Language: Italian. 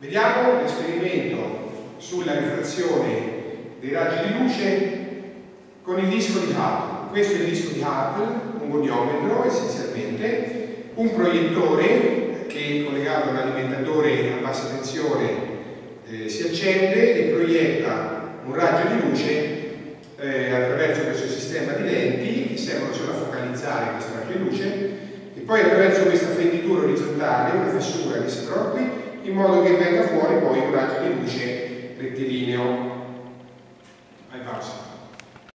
Vediamo l'esperimento sulla rifrazione dei raggi di luce con il disco di Hubble. Questo è il disco di Hubble, un goniometro essenzialmente, un proiettore che collegato a un alimentatore a bassa tensione eh, si accende e proietta un raggio di luce eh, attraverso questo sistema di lenti che servono solo a focalizzare questo raggio di luce e poi attraverso questa fenditura orizzontale, una fessura che si trova qui, in modo che venga fuori poi un raggio di luce.